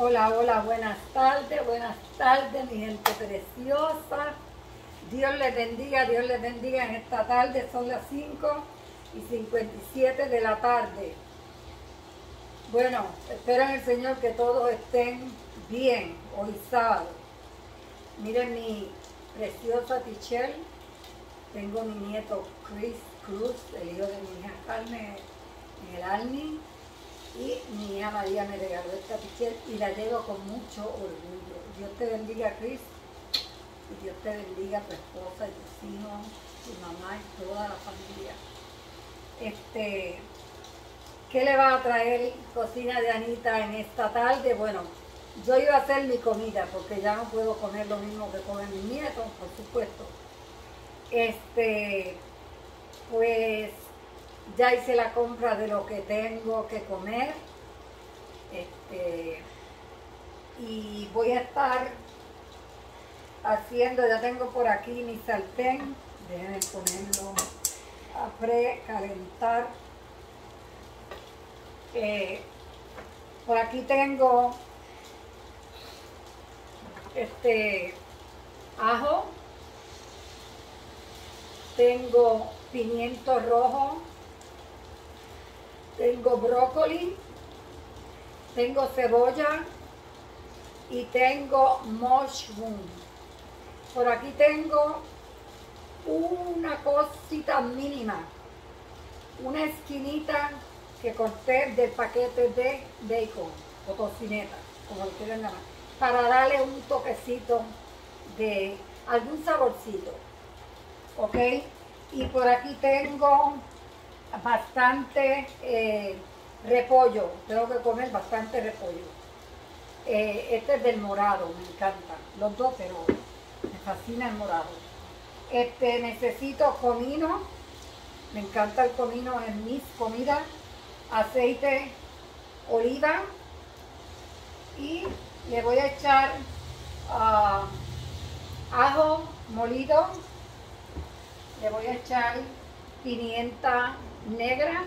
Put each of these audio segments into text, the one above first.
Hola, hola, buenas tardes, buenas tardes, mi gente preciosa. Dios les bendiga, Dios les bendiga en esta tarde. Son las 5 y 57 de la tarde. Bueno, espero en el Señor que todos estén bien hoy sábado. Miren mi preciosa Tichel. Tengo mi nieto Chris Cruz, el hijo de mi hija Carmen en el Army y mi hija María me regaló esta pichel y la llevo con mucho orgullo. Dios te bendiga, Cris, y Dios te bendiga a tu esposa y tus hijos, tu mamá y toda la familia. Este, ¿Qué le va a traer cocina de Anita en esta tarde? Bueno, yo iba a hacer mi comida porque ya no puedo comer lo mismo que comen mis nietos, por supuesto. Este, pues ya hice la compra de lo que tengo que comer. Este, y voy a estar haciendo, ya tengo por aquí mi sartén, déjenme ponerlo a precalentar. Eh, por aquí tengo este ajo, tengo pimiento rojo, tengo brócoli, tengo cebolla y tengo mushroom. Por aquí tengo una cosita mínima, una esquinita que corté del paquete de bacon o tocineta, como quieran llamar, para darle un toquecito de algún saborcito. ¿Ok? Y por aquí tengo bastante eh, repollo, tengo que comer bastante repollo. Eh, este es del morado, me encanta, los dos, pero me fascina el morado. Este, necesito comino, me encanta el comino en mis comidas, aceite oliva. Y le voy a echar ah, ajo molido, le voy a echar pimienta negra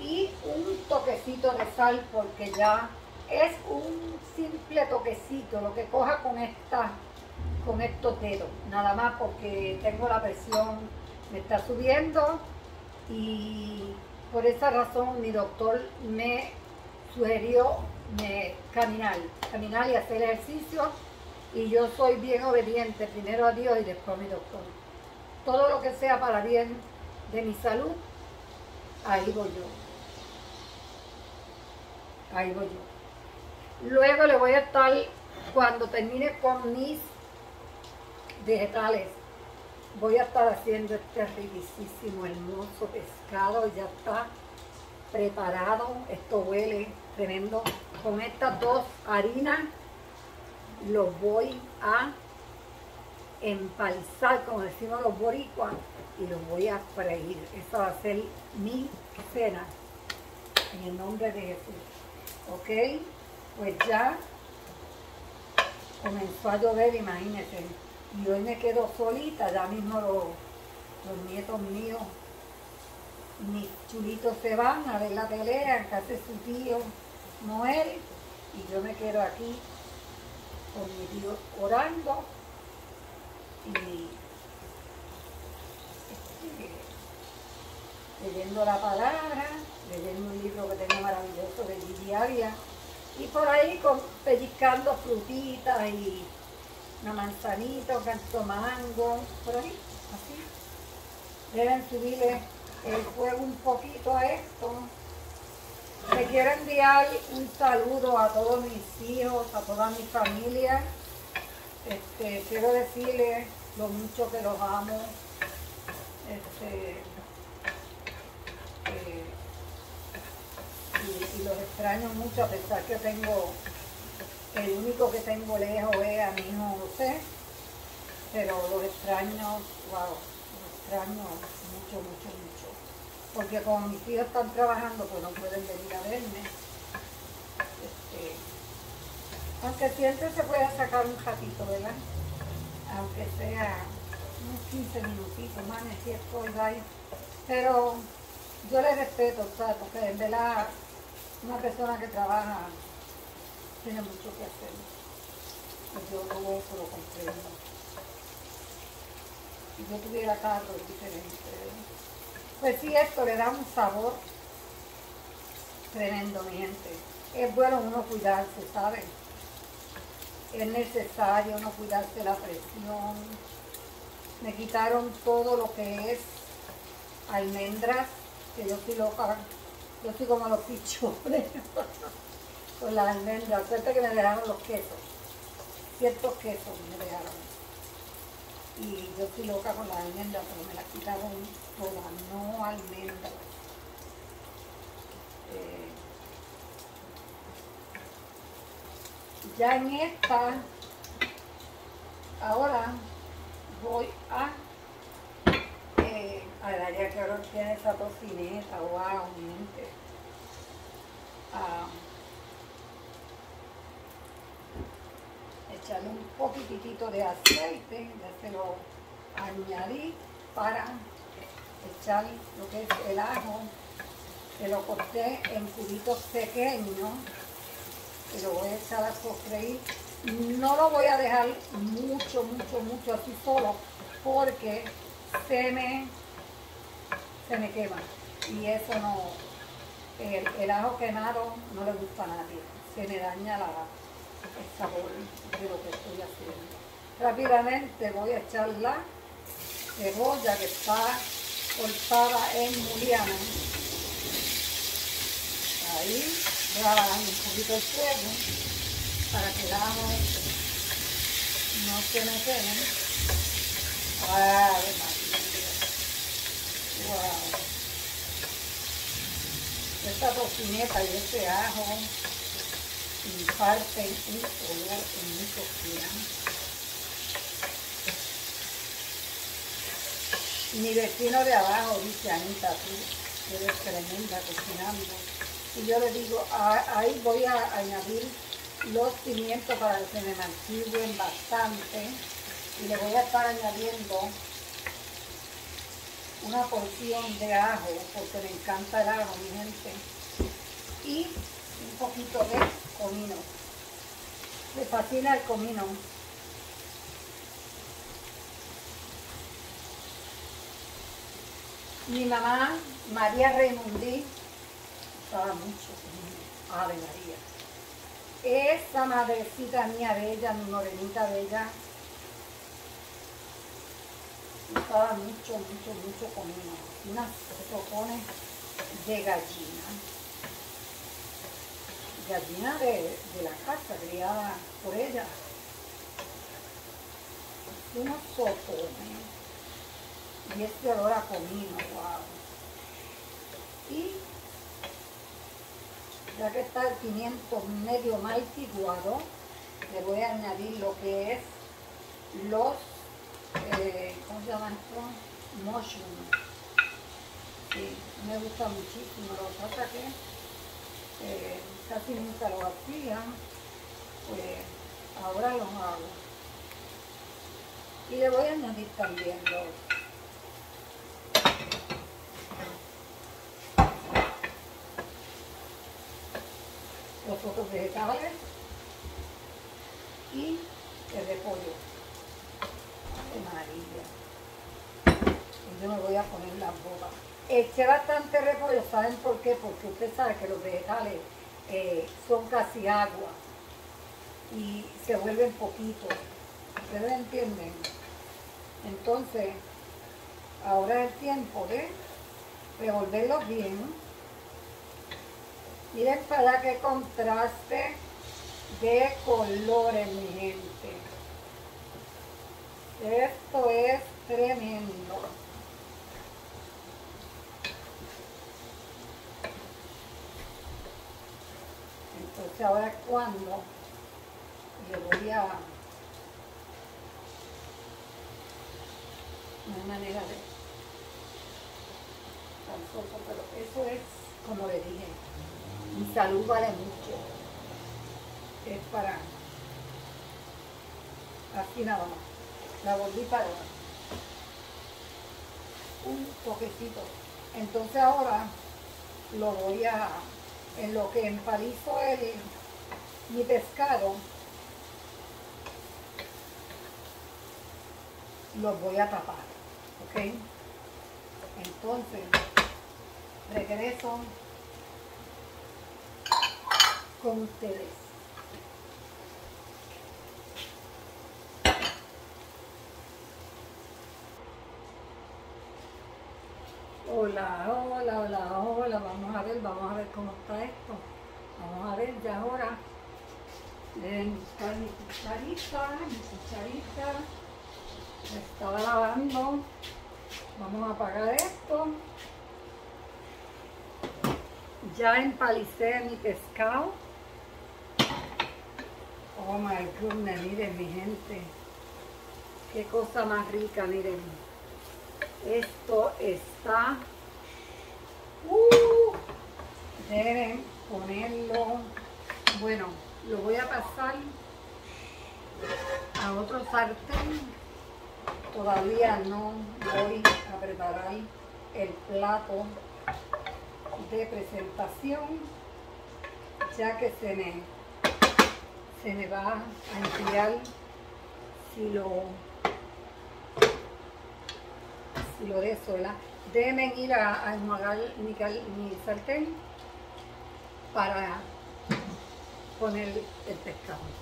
y un toquecito de sal porque ya es un simple toquecito lo que coja con esta con estos dedos nada más porque tengo la presión me está subiendo y por esa razón mi doctor me sugirió me caminar caminar y hacer ejercicio y yo soy bien obediente primero a Dios y después a mi doctor. Todo lo que sea para bien de mi salud ahí voy yo. Ahí voy yo. Luego le voy a estar, cuando termine con mis vegetales, voy a estar haciendo este riquísimo, hermoso pescado. Ya está preparado. Esto huele tremendo. Con estas dos harinas lo voy a empalizar, como decimos los boricuas, y lo voy a freír. Esa va a ser mi cena en el nombre de Jesús. ¿Ok? Pues ya comenzó a llover, imagínense. Y hoy me quedo solita, ya mismo los, los nietos míos, mis chulitos se van a ver la pelea casa de su tío Noel. Y yo me quedo aquí con mi Dios orando y leyendo la palabra, leyendo un libro que tengo maravilloso de diaria y por ahí pellizcando frutitas y una manzanita, un canto mango, por ahí, así. Deben subirle el fuego un poquito a esto. Le quiero enviar un saludo a todos mis hijos, a toda mi familia. Este, quiero decirles lo mucho que los amo. Este, eh, y, los extraño mucho a pesar que tengo, el único que tengo lejos es a mi hijo José, pero los extraño, wow, los extraño mucho, mucho, mucho. Porque como mis hijos están trabajando, pues no pueden venir a verme. Este, aunque siempre se puede sacar un ratito, ¿verdad? Aunque sea unos 15 minutitos, más, ahí. Pero yo le respeto, ¿sabes? Porque en verdad una persona que trabaja tiene mucho que hacer. Pues yo todo eso lo comprendo. Si yo tuviera carro es diferente. Pues sí, esto le da un sabor tremendo, mi gente. Es bueno uno cuidarse, ¿saben? Es necesario uno cuidarse la presión. Me quitaron todo lo que es almendras, que yo soy loca, yo soy como los pichones con las almendras. Suerte que me dejaron los quesos, ciertos quesos me dejaron. Y yo estoy loca con las almendras, pero me las quitaron todas, no almendras. Eh, ya en esta, ahora voy a eh, a Daria que ahora tiene esa tocineta, wow, gente. Ah, echarle un poquitito de aceite, ya se lo añadí para echar lo que es el ajo, que lo corté en cubitos pequeños, y lo voy a echar a sofreír. No lo voy a dejar mucho, mucho, mucho así solo, porque se me, se me quema. Y eso no, el, ajo quemado no le gusta a nadie. Se me daña la, el sabor de lo que estoy haciendo. Rápidamente voy a echar la cebolla que está cortada en juliana. Ahí voy a bajar un poquito el fuego para que el ajo no se me queme. Ave María. Wow. Esta tocineta y este ajo imparten un olor en mi cocina. Mi vecino de abajo dice, Anita, tú eres tremenda cocinando. Y yo le digo, "Ah, ahí voy a añadir los pimientos para que se me mantiguen bastante. Y le voy a estar añadiendo una porción de ajo, porque me encanta el ajo, mi gente. Y un poquito de comino. Me fascina el comino. Mi mamá, María Raimundí, usaba mucho. Ave María. Esa madrecita mía bella, mi morenita bella, usaba mucho, mucho, mucho comino. Unas topones de gallina. Gallina de, la casa, criada por ella. Unos sopones. Y este olor a comino, wow. Y ya que está el pimiento medio mal tiguado, le voy a añadir lo que es los, eh, ¿cómo se llama esto? Mushrooms. Me gusta muchísimo, lo que que casi nunca lo hacía, pues ahora los hago. Y le voy a añadir también los los otros vegetales y el repollo de María. Y yo me voy a poner las botas. Eché bastante repollo, ¿saben por qué? Porque usted sabe que los vegetales eh, son casi agua y se vuelven poquitos. ¿Ustedes entienden? Entonces, ahora es el tiempo de revolverlos bien Miren para qué contraste de colores, mi gente. Esto es tremendo. Entonces ahora cuando le voy a... Hay manera de... Tampoco, pero eso es como le dije. Mi salud vale mucho. Es para... Así nada más. La volví para un toquecito. Entonces ahora lo voy a, en lo que empalizo el mi pescado, los voy a tapar, ¿ok? Entonces, regreso con ustedes. Hola, hola, hola, hola, vamos a ver, vamos a ver cómo está esto. Vamos a ver ya ahora. Deben buscar mi cucharita, mi cucharita. Me estaba lavando. Vamos a apagar esto. Ya empalicé mi pescado. Oh my goodness, miren mi gente. Qué cosa más rica, miren. Esto está... Uh, deben ponerlo... Bueno, lo voy a pasar a otro sartén. Todavía no voy a preparar el plato de presentación ya que se me, se me va a enfriar si lo si lo de sola. Deben ir a, a mi, mi sartén para poner el pescado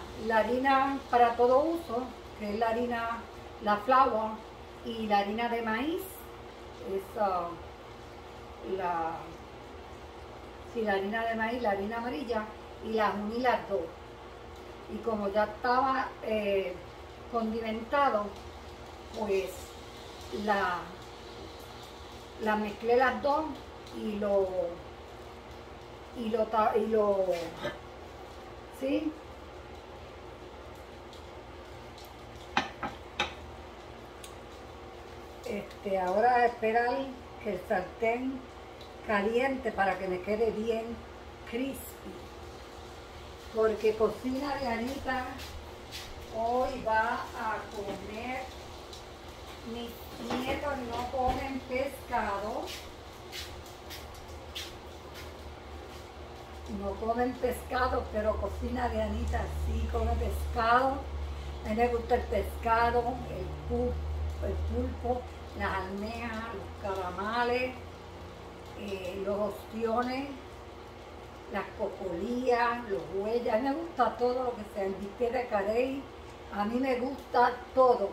La harina para todo uso, que es la harina, la flava y la harina de maíz, es la, sí, la harina de maíz, la harina amarilla, y las uní las dos. Y como ya estaba eh, condimentado, pues la, la mezclé las dos y lo y lo y lo ¿sí? Este, ahora esperar que el sartén caliente para que me quede bien crispy porque cocina de Anita hoy va a comer mis nietos no comen pescado. No comen pescado, pero cocina de Anita sí come pescado. A mí me gusta el pescado, el pulpo, el pulpo las almejas, los caramales, eh, los ostiones, las cocolías, los huellas. A mí me gusta todo lo que sea el de carey. A mí me gusta todo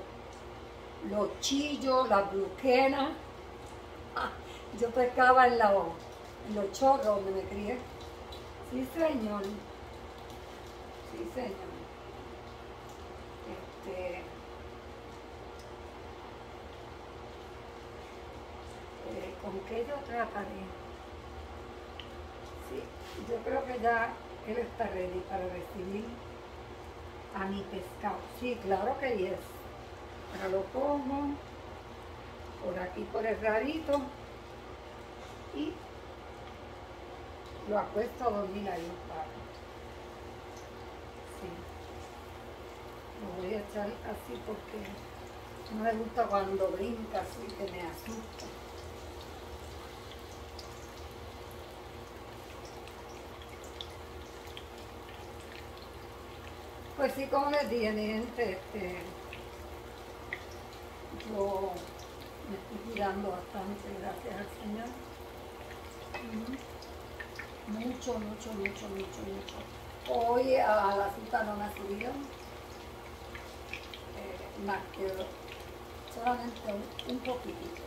los chillos, las bluquenas. Ah, yo pescaba en, la, en los chorros donde me crié. Sí, señor. Sí, señor. Este, eh, ¿Con qué yo trataré? Sí, yo creo que ya él está ready para recibir a mi pescado. Sí, claro que es. Ahora lo pongo por aquí por el rarito y lo acuesto a dormir ahí Sí. Lo voy a echar así porque no me gusta cuando brinca así que me asusta. Pues sí, como les dije, mi gente, este, yo me estoy cuidando bastante, gracias al Señor. Mucho, mucho, mucho, mucho, mucho. Hoy a la cita no me ha eh, más que solamente un, poquitito.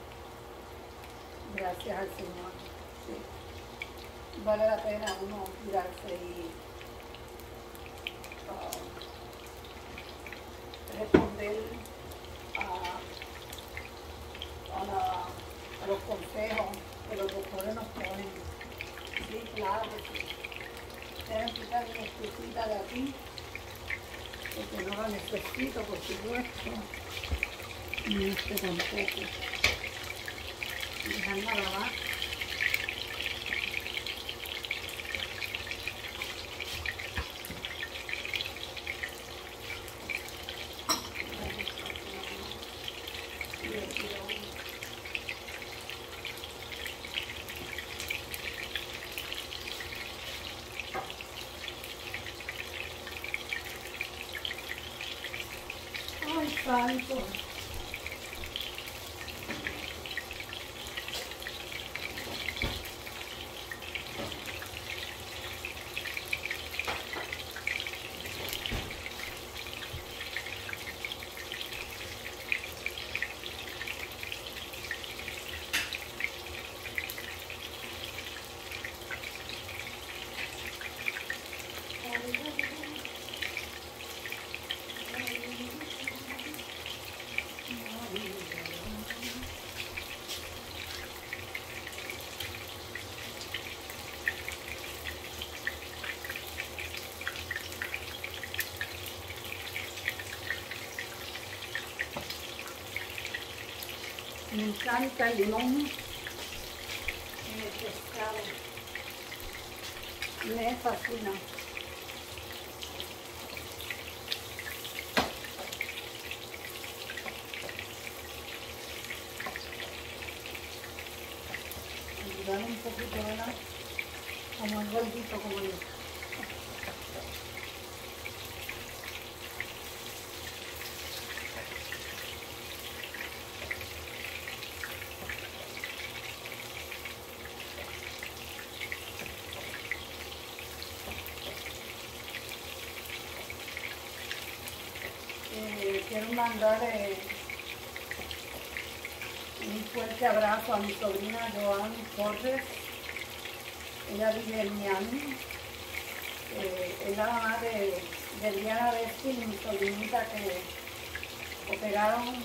Gracias al Señor. Vale la pena uno cuidarse y ah, responder a, a, los consejos que los doctores nos ponen. Sí, claro que sí. Deben quitar excusita de aquí, porque no la necesito, por supuesto. Ni este tampoco. Dejarla lavar. Ay, santo. Me encanta el limón en el pescado. Me fascina. Ayudar un poquito, ¿verdad? Como el gordito como yo. Mandar eh, un fuerte abrazo a mi sobrina Joan Torres. Ella vive en Miami. Eh, es la mamá de, Diana Beskin, mi sobrinita que operaron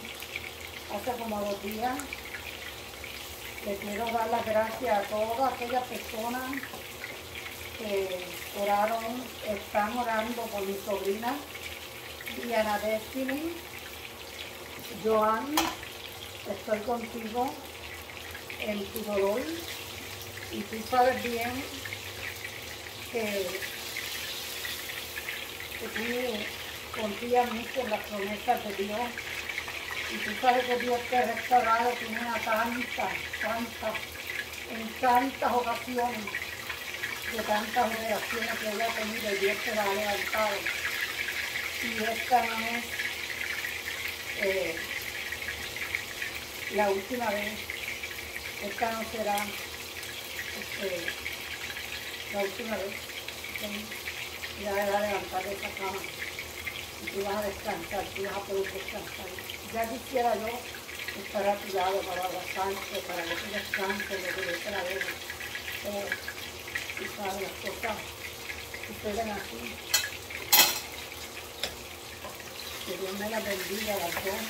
hace como dos días. Le quiero dar las gracias a todas aquellas personas que oraron, están orando por mi sobrina. Diana Destiny, Joan, estoy contigo en tu dolor y tú sabes bien que, tú confías mucho en las promesas de Dios y tú sabes que Dios te ha restaurado con una tanta, tanta, en tantas ocasiones, de tantas operaciones que ella ha tenido Dios te la ha levantado. Y esta no es eh, la última vez, esta no será este, la última vez. Ya era levantar de esa cama y tú vas a descansar, tú vas a poder descansar. Ya quisiera yo estar a tu lado para abrazarte, para que tú descanses, que yo te la. Pero, tú las cosas suceden así. Que Dios me la bendiga las dos.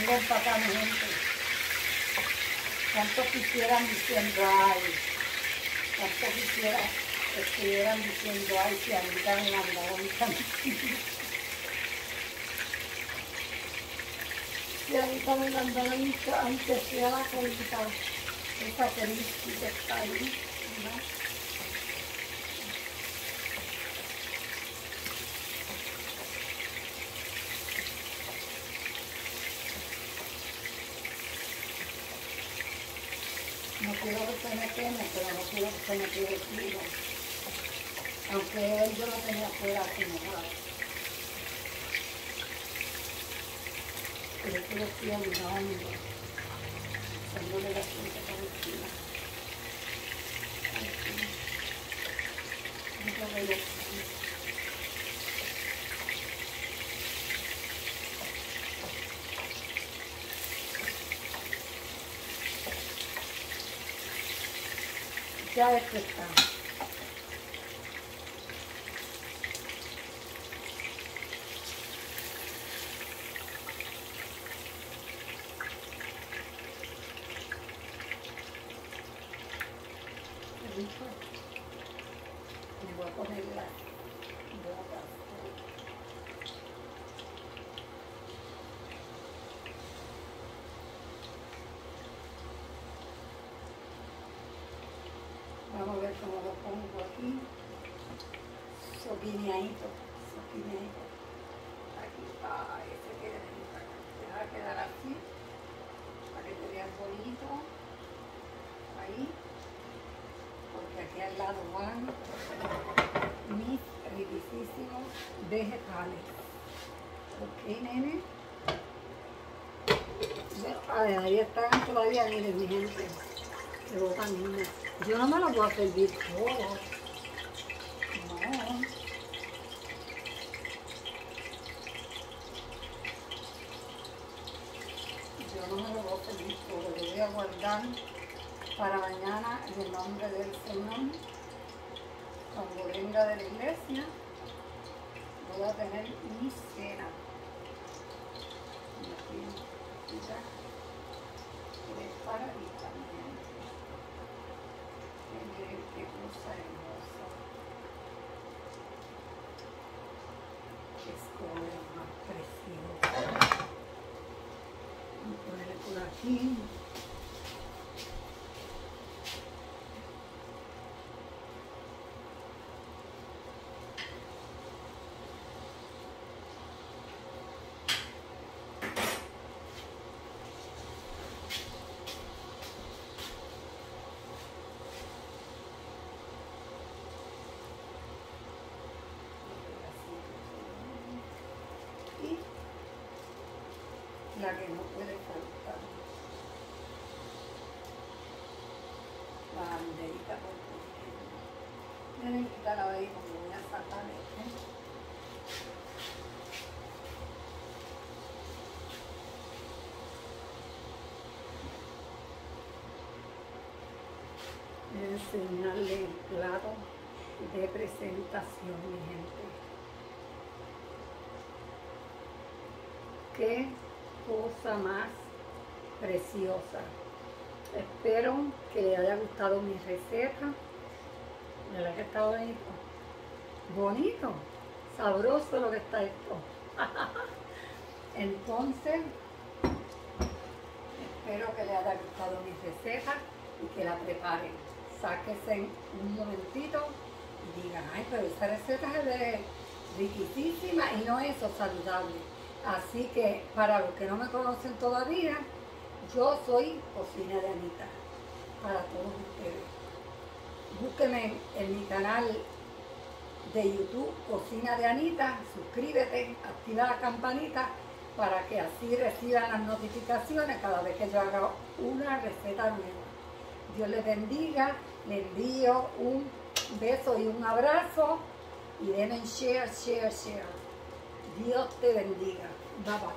Miren para acá, mi gente. ¿Cuántos quisieran diciendo, ay? ¿Cuántos quisieran, estuvieran diciendo, ay, si a mí también me mandaron mi camisita? Si a mí también me mandaron aunque sea la colita, esa que está ahí, ¿no? Quiero que se me pero no quiero que se me. Aunque él yo lo tenía fuera mojado. Pero lo estoy ayudando. Dándole la fruta por encima. Ay, sí. Mucho bello. Ya esto está. Qué rico. Le voy a poner las botas. Vamos a ver cómo lo pongo aquí. Sopineadito, sopineadito. Aquí, ay, ese queda bien acá. Deja quedar así, para que te veas bonito. Ahí. Porque aquí al lado van mis riquísimos vegetales. Ok, nene. Ay, ahí están todavía, miren, mi gente. Que botan. Yo no me lo voy a servir todo. No. Yo no me lo voy a servir todo. Lo voy a guardar para mañana en el nombre del Señor. Cuando venga de la iglesia, voy a tener mi cena. Y aquí, mira, preparadita, mi gente. Miren qué cosa hermosa. Qué colores más preciosos. Voy a ponerle por aquí. Y la que no puede faltar. La banderita puertorriqueña. Miren, quitarla ahí como voy a este. A enseñarle el plato de presentación, mi gente. Qué cosa más preciosa. Espero que le haya gustado mi receta. ¿Verdad que está bonito? Bonito, sabroso lo que está esto. Entonces, espero que le haya gustado mi receta y que la preparen. Sáquese un momentito y digan, ay, pero esa receta se ve riquísima y no es saludable. Así que para los que no me conocen todavía, yo soy Cocina de Anita, para todos ustedes. Búsquenme en mi canal de YouTube, Cocina de Anita, suscríbete, activa la campanita para que así reciban las notificaciones cada vez que yo haga una receta nueva. Dios les bendiga, les envío un beso y un abrazo y denme share, share, share. Dios te bendiga. 爸爸